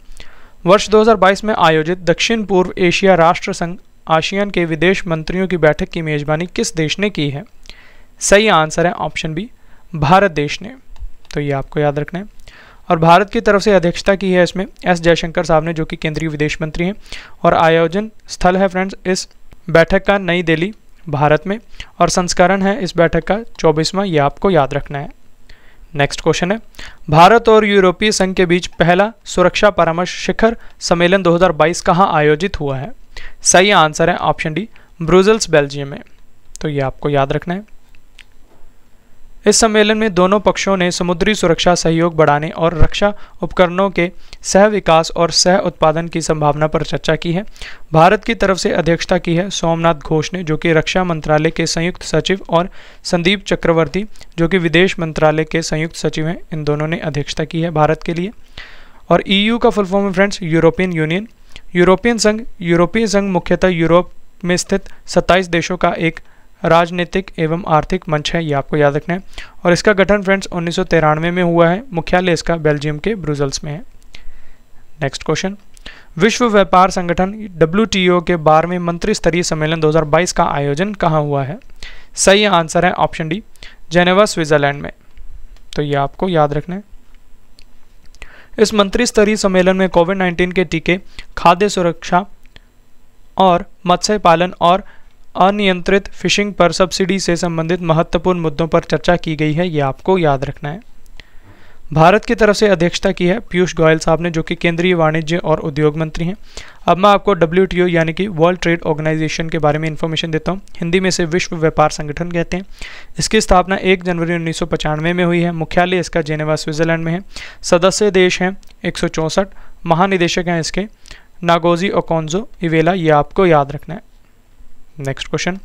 वर्ष 2022 में आयोजित दक्षिण पूर्व एशिया राष्ट्र संघ आशियान के विदेश मंत्रियों की बैठक की मेज़बानी किस देश ने की है? सही आंसर है ऑप्शन बी, भारत देश ने। तो ये आपको याद रखना है। और भारत की तरफ़ से अध्यक्षता की है इसमें एस जयशंकर साहब ने, जो कि केंद्रीय विदेश मंत्री हैं। और आयोजन स्थल है फ्रेंड्स, इस बैठक का नई दिल्ली, भारत में। और संस्करण है इस बैठक का चौबीसवां, ये आपको याद रखना है। नेक्स्ट क्वेश्चन है. भारत और यूरोपीय संघ के बीच पहला सुरक्षा परामर्श शिखर सम्मेलन 2022 कहाँ आयोजित हुआ है? सही आंसर है ऑप्शन डी ब्रुजल्स बेल्जियम में। तो ये आपको याद रखना है। इस सम्मेलन में दोनों पक्षों ने समुद्री सुरक्षा, सहयोग बढ़ाने और रक्षा उपकरणों के सह विकास और सह उत्पादन की संभावना पर चर्चा की है। भारत की तरफ़ से अध्यक्षता की है सोमनाथ घोष ने, जो कि रक्षा मंत्रालय के संयुक्त सचिव और संदीप चक्रवर्ती, जो कि विदेश मंत्रालय के संयुक्त सचिव हैं, इन दोनों ने अध्यक्षता की है भारत के लिए। और ईयू का full form friends, European Union. European संघ, यूरोपीय संघ मुख्यतः यूरोप में स्थित 27 देशों का एक राजनीतिक एवं आर्थिक मंच है, ये आपको याद रखना है। और इसका गठन फ्रेंड्स उन्नीस में हुआ है। मुख्यालय इसका बेल्जियम के ब्रुजल्स में है। Next question. विश्व व्यापार संगठन डब्ल्यूटीओ के बारहवें मंत्री स्तरीय सम्मेलन 2022 का आयोजन कहाँ हुआ है? सही आंसर है ऑप्शन डी, जेनेवा, स्विट्जरलैंड में। तो ये आपको याद रखना है। इस मंत्री स्तरीय सम्मेलन में कोविड 19 के टीके, खाद्य सुरक्षा और मत्स्य पालन और अनियंत्रित फिशिंग पर सब्सिडी से संबंधित महत्वपूर्ण मुद्दों पर चर्चा की गई है, ये आपको याद रखना है। भारत की तरफ़ से अध्यक्षता की है पीयूष गोयल साहब ने, जो कि केंद्रीय वाणिज्य और उद्योग मंत्री हैं। अब मैं आपको डब्ल्यूटीओ यानी कि वर्ल्ड ट्रेड ऑर्गेनाइजेशन के बारे में इन्फॉर्मेशन देता हूँ। हिंदी में से विश्व व्यापार संगठन कहते हैं। इसकी स्थापना 1 जनवरी उन्नीस में हुई है। मुख्यालय इसका जेनेवा, स्विट्जरलैंड में है। सदस्य देश हैं एक सौ चौंसठ। महानिदेशक हैं इसके नागोजी ओकोन्जो इवेला, ये आपको याद रखना है। नेक्स्ट क्वेश्चन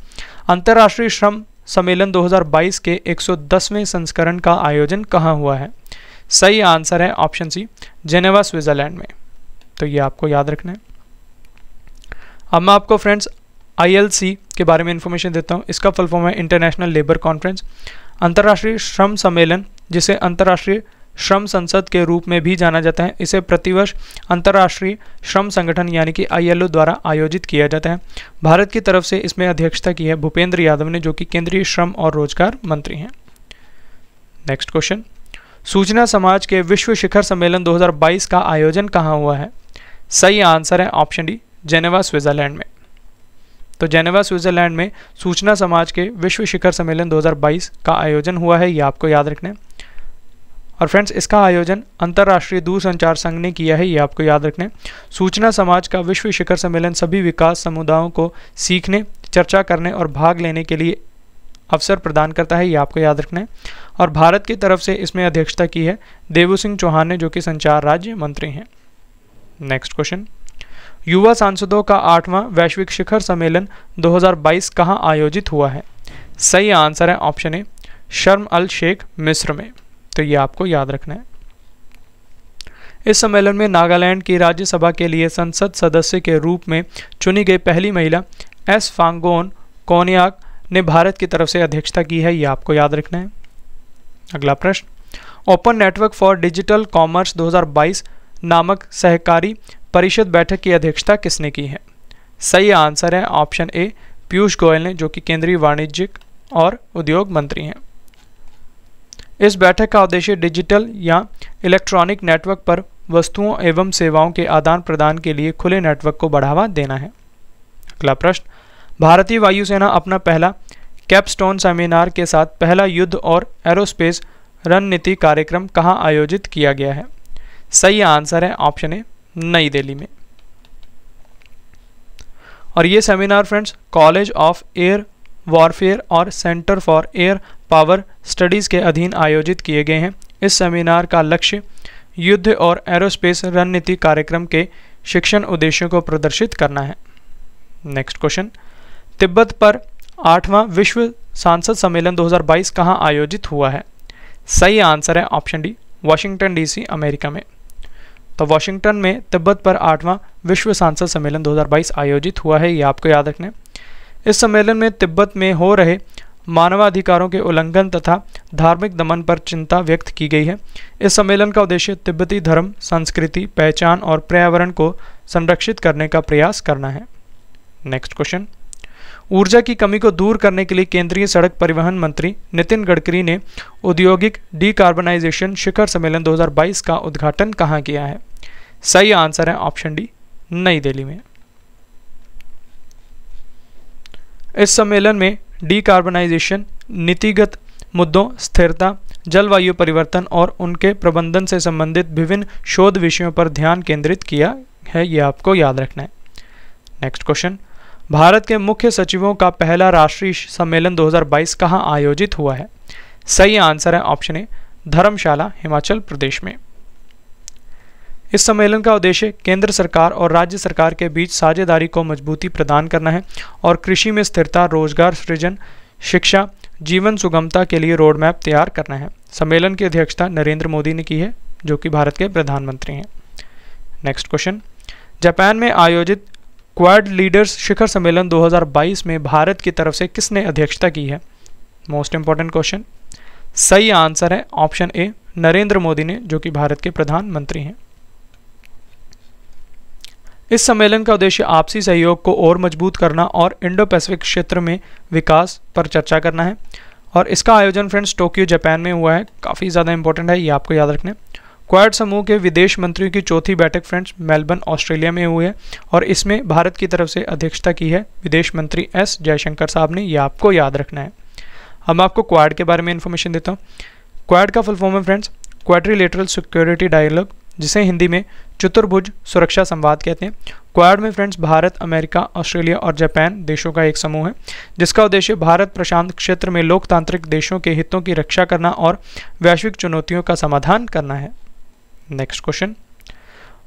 अंतर्राष्ट्रीय श्रम सम्मेलन 2022 के 110वें संस्करण का आयोजन कहाँ हुआ है? सही आंसर है ऑप्शन सी, जेनेवा, स्विट्जरलैंड में। तो ये आपको याद रखना है। अब मैं आपको फ्रेंड्स आईएलसी के बारे में इंफॉर्मेशन देता हूँ। इसका फुल फॉर्म है इंटरनेशनल लेबर कॉन्फ्रेंस अंतर्राष्ट्रीय श्रम सम्मेलन, जिसे अंतर्राष्ट्रीय श्रम संसद के रूप में भी जाना जाता है। इसे प्रतिवर्ष अंतर्राष्ट्रीय श्रम संगठन यानी कि आईएलओ द्वारा आयोजित किया जाता है। भारत की तरफ़ से इसमें अध्यक्षता की है भूपेंद्र यादव ने, जो कि केंद्रीय श्रम और रोज़गार मंत्री हैं। नेक्स्ट क्वेश्चन सूचना समाज के विश्व शिखर सम्मेलन 2022 का आयोजन कहाँ हुआ है? सही आंसर है ऑप्शन डी, जेनेवा, स्विट्जरलैंड में। तो जेनेवा, स्विट्जरलैंड में सूचना समाज के विश्व शिखर सम्मेलन 2022 का आयोजन हुआ है, ये आपको याद रखना है। और फ्रेंड्स, इसका आयोजन अंतर्राष्ट्रीय दूरसंचार संघ ने किया है, ये आपको याद रखना सूचना समाज का विश्व शिखर सम्मेलन सभी विकास समुदायों को सीखने, चर्चा करने और भाग लेने के लिए अवसर प्रदान करता है, ये आपको याद रखना है। और भारत की तरफ़ से इसमें अध्यक्षता की है देवू सिंह चौहान ने, जो कि संचार राज्य मंत्री हैं। Next question. युवा सांसदों का आठवां वैश्विक शिखर सम्मेलन 2022 कहाँ आयोजित हुआ है? सही आंसर है ऑप्शन ए, शर्म अल शेख मिस्र में। तो ये आपको याद रखना है। इस सम्मेलन में नागालैंड की राज्यसभा के लिए संसद सदस्य के रूप में चुनी गई पहली महिला एस फांगोन कोनियाक ने भारत की तरफ़ से अध्यक्षता की है, ये आपको याद रखना है। अगला प्रश्न, open network for digital commerce 2022 नामक सहकारी परिषद बैठक की अध्यक्षता किसने की है? सही आंसर है ऑप्शन ए, पीयूष गोयल ने, जो कि केंद्रीय वाणिज्यिक और उद्योग मंत्री हैं। इस बैठक का उद्देश्य डिजिटल या इलेक्ट्रॉनिक नेटवर्क पर वस्तुओं एवं सेवाओं के आदान प्रदान के लिए खुले नेटवर्क को बढ़ावा देना है। अगला प्रश्न, भारतीय वायुसेना अपना पहला कैपस्टोन सेमिनार के साथ पहला युद्ध और एरोस्पेस रणनीति कार्यक्रम कहाँ आयोजित किया गया है? सही आंसर है ऑप्शन ए, नई दिल्ली में। और ये seminar friends, college of air warfare और centre for air power studies के अधीन आयोजित किए गए हैं। इस सेमिनार का लक्ष्य युद्ध और एरोस्पेस रणनीति कार्यक्रम के शिक्षण उद्देश्यों को प्रदर्शित करना है। नेक्स्ट क्वेश्चन तिब्बत पर आठवां विश्व सांसद सम्मेलन 2022 कहाँ आयोजित हुआ है? सही आंसर है option D Washington DC America में। तो वाशिंगटन में तिब्बत पर आठवां विश्व सांसद सम्मेलन 2022 आयोजित हुआ है, ये आपको याद रखना है। इस सम्मेलन में तिब्बत में हो रहे मानवाधिकारों के उल्लंघन तथा धार्मिक दमन पर चिंता व्यक्त की गई है। इस सम्मेलन का उद्देश्य तिब्बती धर्म, संस्कृति, पहचान और पर्यावरण को संरक्षित करने का प्रयास करना है। Next question. ऊर्जा की कमी को दूर करने के लिए केंद्रीय सड़क परिवहन मंत्री नितिन गडकरी ने औद्योगिक डीकार्बनाइजेशन शिखर सम्मेलन 2022 का उद्घाटन कहाँ किया है? सही आंसर है ऑप्शन डी, नई दिल्ली में। इस सम्मेलन में डीकार्बनाइजेशन नीतिगत मुद्दों, स्थिरता, जलवायु परिवर्तन और उनके प्रबंधन से संबंधित विभिन्न शोध विषयों पर ध्यान केंद्रित किया है, ये आपको याद रखना है। नेक्स्ट क्वेश्चन भारत के मुख्य सचिवों का पहला राष्ट्रीय सम्मेलन 2022 कहाँ आयोजित हुआ है? सही आंसर है ऑप्शन ए, धर्मशाला, हिमाचल प्रदेश में। इस सम्मेलन का उद्देश्य केंद्र सरकार और राज्य सरकार के बीच साझेदारी को मजबूती प्रदान करना है और कृषि में स्थिरता, रोज़गार सृजन, शिक्षा, जीवन सुगमता के लिए रोड मैप तैयार करना है। सम्मेलन की अध्यक्षता नरेंद्र मोदी ने की है, जो कि भारत के प्रधानमंत्री हैं। Next question. जापान में आयोजित क्वाड लीडर्स शिखर सम्मेलन 2022 में भारत की तरफ़ से किसने अध्यक्षता की है? Most important question. सही आंसर है ऑप्शन ए, नरेंद्र मोदी ने, जो कि भारत के प्रधानमंत्री हैं। इस सम्मेलन का उद्देश्य आपसी सहयोग को और मज़बूत करना और इंडो पैसिफिक क्षेत्र में विकास पर चर्चा करना है। और इसका आयोजन फ्रेंड्स टोक्यो, जापान में हुआ है। काफ़ी ज़्यादा इंपॉर्टेंट है, ये आपको याद रखना क्वाड समूह के विदेश मंत्रियों की चौथी बैठक फ्रेंड्स मेलबर्न, ऑस्ट्रेलिया में हुई है। और इसमें भारत की तरफ़ से अध्यक्षता की है विदेश मंत्री एस जयशंकर साहब ने यह आपको याद रखना है। अब आपको क्वाड के बारे में इन्फॉर्मेशन देता हूँ। क्वाड का फुल फॉर्म है फ्रेंड्स। क्वाड्रिलेटरल सिक्योरिटी डायलॉग जिसे हिंदी में चतुर्भुज सुरक्षा संवाद कहते हैं। क्वाड में फ्रेंड्स, भारत, अमेरिका, ऑस्ट्रेलिया और जापान देशों का एक समूह है, जिसका उद्देश्य भारत प्रशांत क्षेत्र में लोकतांत्रिक देशों के हितों की रक्षा करना और वैश्विक चुनौतियों का समाधान करना है। Next question.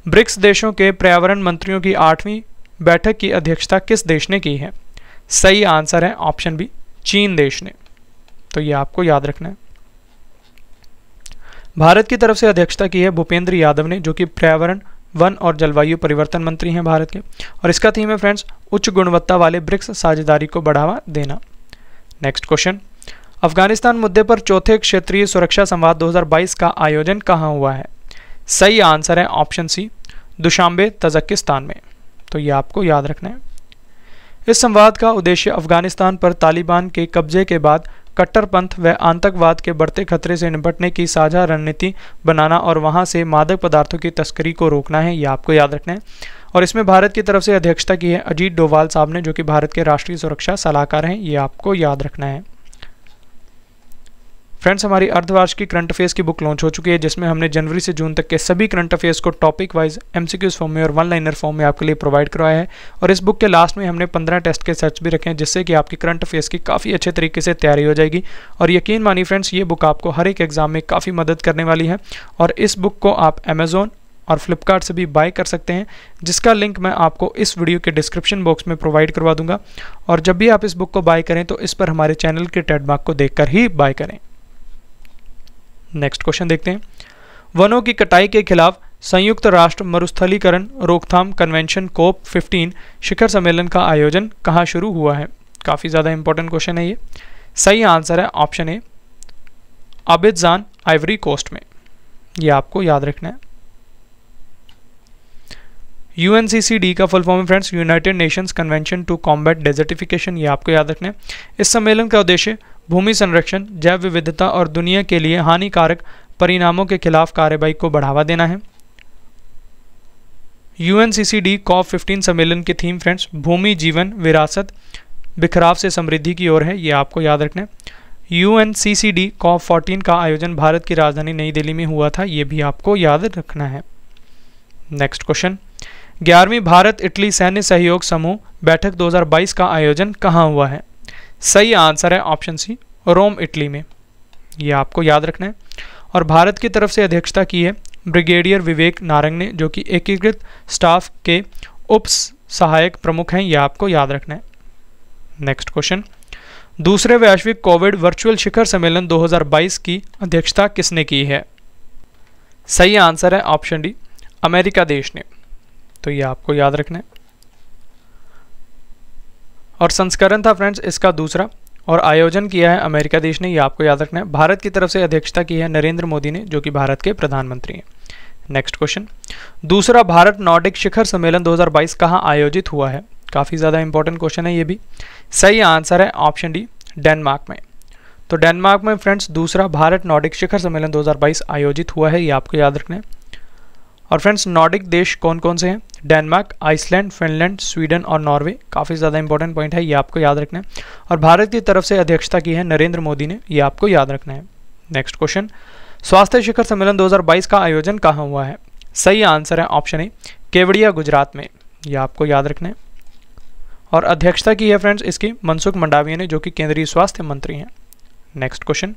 ब्रिक्स देशों के पर्यावरण मंत्रियों की आठवीं बैठक की अध्यक्षता किस देश ने की है? सही आंसर है ऑप्शन बी, चीन देश ने। तो ये आपको याद रखना है। भारत की तरफ़ से अध्यक्षता की है भूपेंद्र यादव ने, जो कि पर्यावरण, वन और जलवायु परिवर्तन मंत्री हैं भारत के। और इसका थीम है फ्रेंड्स उच्च गुणवत्ता वाले ब्रिक्स साझेदारी को बढ़ावा देना। नेक्स्ट क्वेश्चन अफ़गानिस्तान मुद्दे पर चौथे क्षेत्रीय सुरक्षा संवाद 2022 का आयोजन कहाँ हुआ है? सही आंसर है ऑप्शन सी दुशांबे, तजकिस्तान में। तो ये आपको याद रखना है। इस संवाद का उद्देश्य अफ़गानिस्तान पर तालिबान के कब्जे के बाद कट्टरपंथ व आतंकवाद के बढ़ते खतरे से निपटने की साझा रणनीति बनाना और वहाँ से मादक पदार्थों की तस्करी को रोकना है, ये आपको याद रखना है। और इसमें भारत की तरफ़ से अध्यक्षता की है अजीत डोवाल साहब ने, जो कि भारत के राष्ट्रीय सुरक्षा सलाहकार हैं, ये आपको याद रखना है। फ्रेंड्स हमारी अर्धवार्षिक करंट अफेयर्स की बुक लॉन्च हो चुकी है, जिसमें हमने जनवरी से जून तक के सभी करंट अफेयर्स को टॉपिक वाइज एमसीक्यूज फॉर्म में और वन लाइनर फॉर्म में आपके लिए प्रोवाइड करवाया है। और इस बुक के लास्ट में हमने पंद्रह टेस्ट के सर्च भी रखे हैं, जिससे कि आपकी करंट अफेयर्स की काफ़ी अच्छे तरीके से तैयारी हो जाएगी। और यकीन मानी फ्रेंड्स ये बुक आपको हर एक एग्ज़ाम में काफ़ी मदद करने वाली है। और इस बुक को आप अमेजोन और फ्लिपकार्ट से भी बाय कर सकते हैं, जिसका लिंक मैं आपको इस वीडियो के डिस्क्रिप्शन बॉक्स में प्रोवाइड करवा दूँगा। और जब भी आप इस बुक को बाय करें तो इस पर हमारे चैनल के ट्रेडमार्क को देखकर ही बाय करें। नेक्स्ट क्वेश्चन देखते हैं। वनों की कटाई के खिलाफ संयुक्त राष्ट्र मरुस्थलीकरण रोकथाम कन्वेंशन कोप 15 शिखर सम्मेलन का आयोजन कहाँ शुरू हुआ है? काफ़ी ज़्यादा इंपॉर्टेंट क्वेश्चन है ये। सही आंसर है option A Abidjan Ivory Coast में। ये आपको याद रखना है। यूएनसीसीडी का full form friends United Nations convention to combat desertification ये आपको याद रखना है। इस सम्मेलन का उद्देश्य भूमि संरक्षण, जैव विविधता और दुनिया के लिए हानिकारक परिणामों के खिलाफ कार्रवाई को बढ़ावा देना है। यूएनसीसीडी कॉप 15 सम्मेलन की थीम फ्रेंड्स भूमि जीवन विरासत बिखराव से समृद्धि की ओर है, ये आपको याद रखना है। U N C C D COP fourteen का आयोजन भारत की राजधानी नई दिल्ली में हुआ था, ये भी आपको याद रखना है। नेक्स्ट क्वेश्चन ग्यारहवीं भारत इटली सैन्य सहयोग समूह बैठक 2022 का आयोजन कहाँ हुआ है? सही आंसर है ऑप्शन सी, रोम, इटली में। ये आपको याद रखना है। और भारत की तरफ़ से अध्यक्षता की है ब्रिगेडियर विवेक नारंग ने, जो कि एकीकृत स्टाफ के उप सहायक प्रमुख हैं यह आपको याद रखना है। नेक्स्ट क्वेश्चन दूसरे वैश्विक कोविड वर्चुअल शिखर सम्मेलन 2022 की अध्यक्षता किसने की है? सही आंसर है ऑप्शन डी, अमेरिका देश ने। तो ये आपको याद रखना है। और संस्करण था फ्रेंड्स, इसका दूसरा। और आयोजन किया है अमेरिका देश ने, ये आपको याद रखना है। भारत की तरफ़ से अध्यक्षता की है नरेंद्र मोदी ने, जो कि भारत के प्रधानमंत्री हैं। नेक्स्ट क्वेश्चन दूसरा भारत नॉर्डिक शिखर सम्मेलन 2022 कहाँ आयोजित हुआ है? काफ़ी ज़्यादा इंपॉर्टेंट क्वेश्चन है ये भी। सही आंसर है ऑप्शन डी डेनमार्क में। तो डेनमार्क में फ्रेंड्स, दूसरा भारत नॉर्डिक शिखर सम्मेलन 2022 आयोजित हुआ है, ये आपको याद रखना है। और फ्रेंड्स नॉर्डिक देश कौन कौन से हैं? डेनमार्क, आइसलैंड, फिनलैंड, स्वीडन और नॉर्वे। काफ़ी ज़्यादा इंपॉर्टेंट पॉइंट है, ये आपको याद रखना है। और भारत की तरफ़ से अध्यक्षता की है नरेंद्र मोदी ने, ये आपको याद रखना है। नेक्स्ट क्वेश्चन स्वास्थ्य शिखर सम्मेलन 2022 का आयोजन कहाँ हुआ है? सही आंसर है ऑप्शन ए केवड़िया, गुजरात में। ये आपको याद रखना है। और अध्यक्षता की है फ्रेंड्स इसकी मनसुख मंडाविया ने, जो कि केंद्रीय स्वास्थ्य मंत्री हैं। नेक्स्ट क्वेश्चन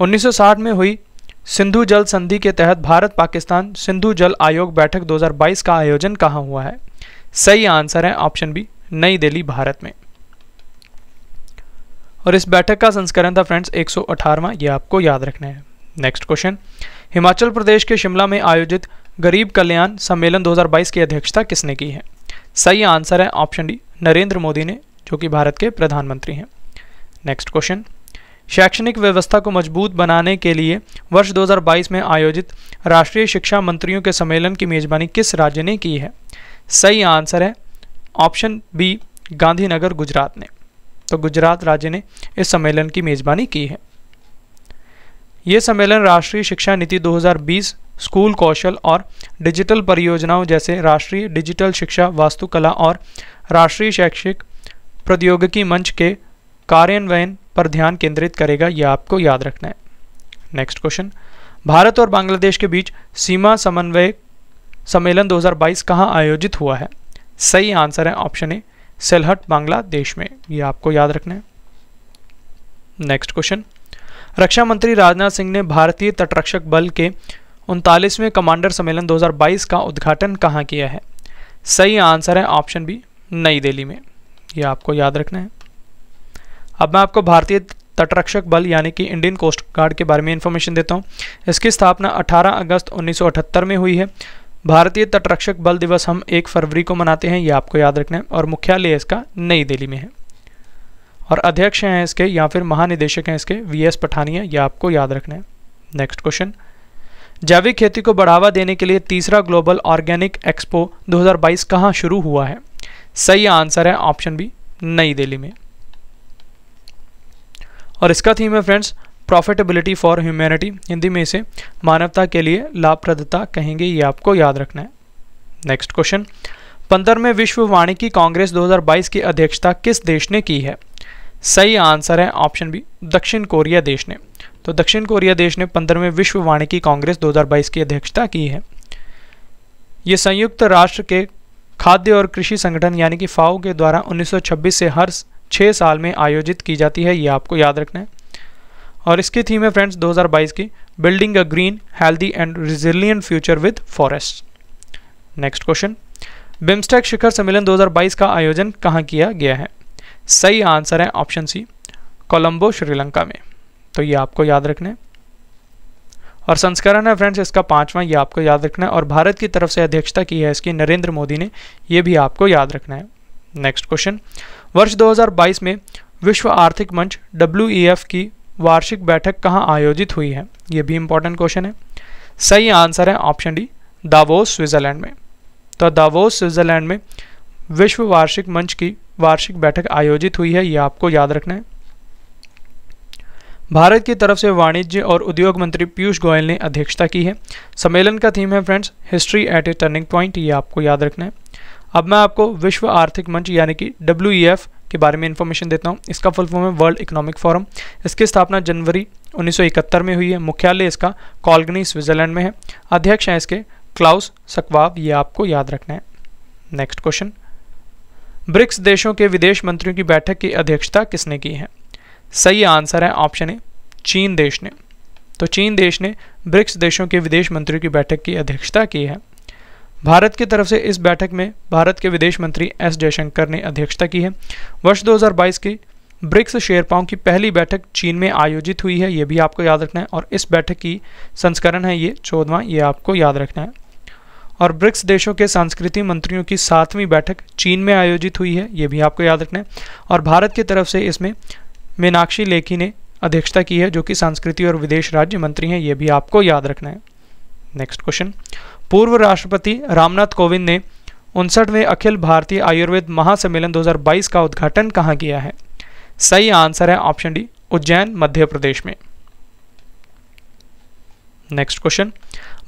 1960 में हुई सिंधु जल संधि के तहत भारत पाकिस्तान सिंधु जल आयोग बैठक 2022 का आयोजन कहाँ हुआ है? सही आंसर है ऑप्शन बी, नई दिल्ली, भारत में। और इस बैठक का संस्करण था फ्रेंड्स 118वां ये आपको याद रखना है। Next question. हिमाचल प्रदेश के शिमला में आयोजित गरीब कल्याण सम्मेलन 2022 की अध्यक्षता किसने की है? सही आंसर है ऑप्शन डी, नरेंद्र मोदी ने, जो कि भारत के प्रधानमंत्री हैं। Next question. शैक्षणिक व्यवस्था को मज़बूत बनाने के लिए वर्ष 2022 में आयोजित राष्ट्रीय शिक्षा मंत्रियों के सम्मेलन की मेजबानी किस राज्य ने की है? सही आंसर है ऑप्शन बी, गांधीनगर, गुजरात ने। तो गुजरात राज्य ने इस सम्मेलन की मेजबानी की है। ये सम्मेलन राष्ट्रीय शिक्षा नीति 2020 स्कूल कौशल और डिजिटल परियोजनाओं जैसे राष्ट्रीय डिजिटल शिक्षा वास्तुकला और राष्ट्रीय शैक्षिक प्रौद्योगिकी मंच के कार्यान्वयन पर ध्यान केंद्रित करेगा, यह आपको याद रखना है। नेक्स्ट क्वेश्चन भारत और बांग्लादेश के बीच सीमा समन्वय सम्मेलन 2022 कहाँ आयोजित हुआ है? सही आंसर है ऑप्शन ए, सेलहट, बांग्लादेश में। ये आपको याद रखना है। नेक्स्ट क्वेश्चन रक्षा मंत्री राजनाथ सिंह ने भारतीय तटरक्षक बल के उनतालीसवें कमांडर सम्मेलन 2022 का उद्घाटन कहाँ किया है? सही आंसर है ऑप्शन बी, नई दिल्ली में। ये आपको याद रखना है। अब मैं आपको भारतीय तटरक्षक बल यानी कि इंडियन कोस्ट गार्ड के बारे में इन्फॉर्मेशन देता हूँ। इसकी स्थापना 18 अगस्त 1978 में हुई है। भारतीय तटरक्षक बल दिवस हम एक फरवरी को मनाते हैं, ये आपको याद रखना है, और मुख्यालय इसका नई दिल्ली में है। और अध्यक्ष हैं इसके या फिर महानिदेशक हैं इसके वी एस पठानिया, ये आपको याद रखना है। नेक्स्ट क्वेश्चन जैविक खेती को बढ़ावा देने के लिए तीसरा ग्लोबल ऑर्गेनिक एक्सपो 2022 कहाँ शुरू हुआ है? सही आंसर है ऑप्शन बी नई दिल्ली में। और इसका थीम है friends profitability for humanity Hindi में इसे मानवता के लिए लाभप्रदता कहेंगे, ये आपको याद रखना है। नेक्स्ट क्वेश्चन पंद्रहवें विश्व वानिकी कांग्रेस 2022 की अध्यक्षता किस देश ने की है? सही आंसर है ऑप्शन बी दक्षिण कोरिया देश ने। तो दक्षिण कोरिया देश ने पंद्रहवें विश्व वानिकी कांग्रेस 2022 की अध्यक्षता की है। ये संयुक्त राष्ट्र के खाद्य और कृषि संगठन, यानी कि फाओ के द्वारा 1926 से हर छः साल में आयोजित की जाती है, ये आपको याद रखना है। और इसकी थीम है फ्रेंड्स 2022 की, building a green, healthy and resilient future with forest. Next question, BIMSTEC शिखर सम्मेलन 2022 का आयोजन कहाँ किया गया है? सही आंसर है ऑप्शन सी, कोलंबो, श्रीलंका में। तो ये आपको याद रखना है। और संस्करण है फ्रेंड्स, इसका पांचवा, ये आपको याद रखना है। और भारत की तरफ़ से अध्यक्षता की है इसकी नरेंद्र मोदी ने, ये भी आपको याद रखना है। नेक्स्ट क्वेश्चन वर्ष 2022 में विश्व आर्थिक मंच डब्ल्यूईएफ की वार्षिक बैठक कहाँ आयोजित हुई है? ये भी इंपॉर्टेंट क्वेश्चन है। सही आंसर है ऑप्शन डी दावोस स्विट्जरलैंड में। तो दावोस स्विट्जरलैंड में विश्व वार्षिक मंच की वार्षिक बैठक आयोजित हुई है, ये आपको याद रखना है। भारत की तरफ़ से वाणिज्य और उद्योग मंत्री पीयूष गोयल ने अध्यक्षता की है। सम्मेलन का थीम है friends history at a turning point ये आपको याद रखना है। अब मैं आपको विश्व आर्थिक मंच यानी कि डब्ल्यूईएफ के बारे में इंफॉर्मेशन देता हूँ। इसका फुल फॉर्म है वर्ल्ड इकोनॉमिक फोरम इसकी स्थापना जनवरी 1971 में हुई है। मुख्यालय इसका कॉलगनी, स्विट्जरलैंड में है। अध्यक्ष हैं इसके क्लाउस सकवाब ये आपको याद रखना है। नेक्स्ट क्वेश्चन ब्रिक्स देशों के विदेश मंत्रियों की बैठक की अध्यक्षता किसने की है? सही आंसर है ऑप्शन ए चीन देश ने। तो चीन देश ने ब्रिक्स देशों के विदेश मंत्रियों की बैठक की अध्यक्षता की है। भारत की तरफ़ से इस बैठक में भारत के विदेश मंत्री एस जयशंकर ने अध्यक्षता की है। वर्ष 2022 की ब्रिक्स शेयरपाओं की पहली बैठक चीन में आयोजित हुई है, ये भी आपको याद रखना है, और इस बैठक की संस्करण है ये, चौदवा, ये आपको याद रखना है। और ब्रिक्स देशों के सांस्कृतिक मंत्रियों की सातवीं बैठक चीन में आयोजित हुई है, ये भी आपको याद रखना है। और भारत की तरफ़ से इसमें मीनाक्षी लेखी ने अध्यक्षता की है, जो कि संस्कृति और विदेश राज्य मंत्री हैं, ये भी आपको याद रखना है। Next question. पूर्व राष्ट्रपति रामनाथ कोविंद ने उनसठवें अखिल भारतीय आयुर्वेद महासम्मेलन 2022 का उद्घाटन कहाँ किया है? सही आंसर है ऑप्शन डी, उज्जैन, मध्य प्रदेश में। Next question.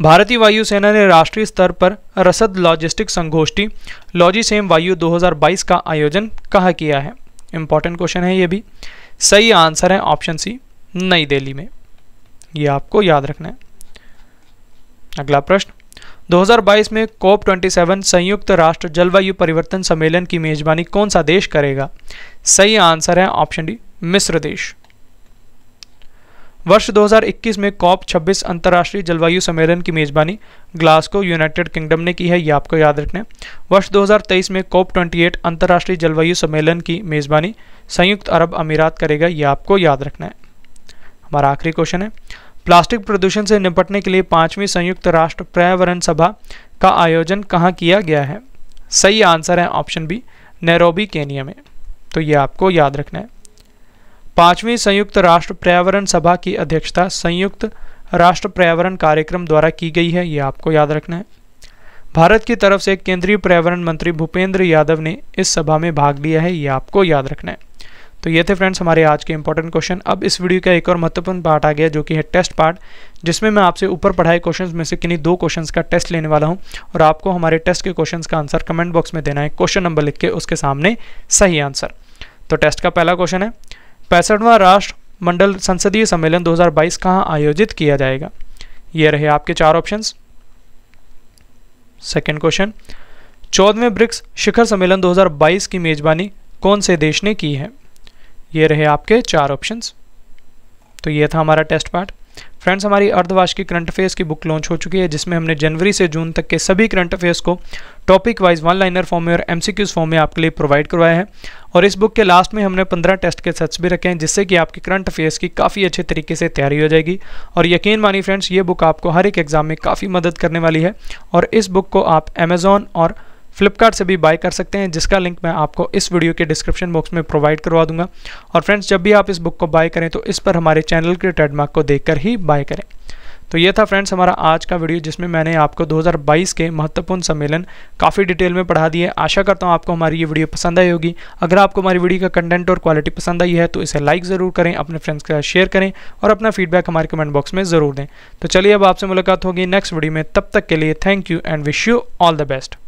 भारतीय वायुसेना ने राष्ट्रीय स्तर पर रसद लॉजिस्टिक संगोष्ठी लॉजिसेम वायु 2022 का आयोजन कहाँ किया है? इंपॉर्टेंट क्वेश्चन है ये भी। सही आंसर है ऑप्शन सी, नई दिल्ली में। ये आपको याद रखना है। अगला प्रश्न। 2022 में कोप 27 संयुक्त राष्ट्र जलवायु परिवर्तन सम्मेलन की मेजबानी कौन सा देश करेगा? सही आंसर है ऑप्शन डी, मिस्र देश। वर्ष 2021 में कॉप 26 अंतर्राष्ट्रीय जलवायु सम्मेलन की मेजबानी ग्लासको यूनाइटेड किंगडम ने की है, ये आपको याद रखना है। वर्ष 2023 में कॉप 28 अंतर्राष्ट्रीय जलवायु सम्मेलन की मेजबानी संयुक्त अरब अमीरात करेगा, ये आपको याद रखना है। हमारा आखिरी क्वेश्चन है प्लास्टिक प्रदूषण से निपटने के लिए पांचवीं संयुक्त राष्ट्र पर्यावरण सभा का आयोजन कहाँ किया गया है? सही आंसर है ऑप्शन बी, नैरोबी, केनिया में। तो ये आपको याद रखना है। पांचवीं संयुक्त राष्ट्र पर्यावरण सभा की अध्यक्षता संयुक्त राष्ट्र पर्यावरण कार्यक्रम द्वारा की गई है, ये आपको याद रखना है। भारत की तरफ़ से केंद्रीय पर्यावरण मंत्री भूपेंद्र यादव ने इस सभा में भाग लिया है, ये आपको याद रखना है। तो ये थे फ्रेंड्स हमारे आज के इंपॉर्टेंट क्वेश्चन अब इस वीडियो का एक और महत्वपूर्ण पार्ट आ गया, जो कि है टेस्ट पार्ट जिसमें मैं आपसे ऊपर पढ़ाए क्वेश्चंस में से किन्हीं दो क्वेश्चंस का टेस्ट लेने वाला हूँ और आपको हमारे टेस्ट के क्वेश्चंस का आंसर कमेंट बॉक्स में देना है। क्वेश्चन नंबर लिख के उसके सामने सही आंसर तो टेस्ट का पहला क्वेश्चन है, पैंसठवां राष्ट्र मंडल संसदीय सम्मेलन 2022 कहाँ आयोजित किया जाएगा? ये रहे आपके चार ऑप्शंस सेकेंड क्वेश्चन चौदहवें ब्रिक्स शिखर सम्मेलन 2022 की मेजबानी कौन से देश ने की है? ये रहे आपके चार ऑप्शंस तो ये था हमारा टेस्ट पार्ट फ्रेंड्स हमारी अर्धवार्ष की करंट अफेयर्स की बुक लॉन्च हो चुकी है, जिसमें हमने जनवरी से जून तक के सभी करंट अफेयर्स को topic wise one liner form में और एमसीक्यूज फॉर्म में आपके लिए प्रोवाइड करवाया है। और इस बुक के लास्ट में हमने पंद्रह टेस्ट के सेट्स भी रखे हैं, जिससे कि आपके करंट अफेयर्स की काफ़ी अच्छे तरीके से तैयारी हो जाएगी। और यकीन मानिए फ्रेंड्स ये बुक आपको हर एक एग्ज़ाम में काफ़ी मदद करने वाली है। और इस बुक को आप अमेजोन और फ्लिपकार्ट से भी बाय कर सकते हैं, जिसका लिंक मैं आपको इस वीडियो के डिस्क्रिप्शन बॉक्स में प्रोवाइड करवा दूँगा। और फ्रेंड्स जब भी आप इस बुक को बाय करें तो इस पर हमारे चैनल के ट्रेडमार्क को देखकर ही बाय करें। तो ये था फ्रेंड्स हमारा आज का वीडियो जिसमें मैंने आपको 2022 के महत्वपूर्ण सम्मेलन काफ़ी डिटेल में पढ़ा दिए। आशा करता हूँ आपको हमारी ये वीडियो पसंद आई होगी। अगर आपको हमारी वीडियो का कंटेंट और क्वालिटी पसंद आई है तो इसे लाइक ज़रूर करें, अपने फ्रेंड्स के साथ शेयर करें और अपना फीडबैक हमारे कमेंट बॉक्स में ज़रूर दें। तो चलिए अब आपसे मुलाकात होगी नेक्स्ट वीडियो में। तब तक के लिए thank you and wish you all the best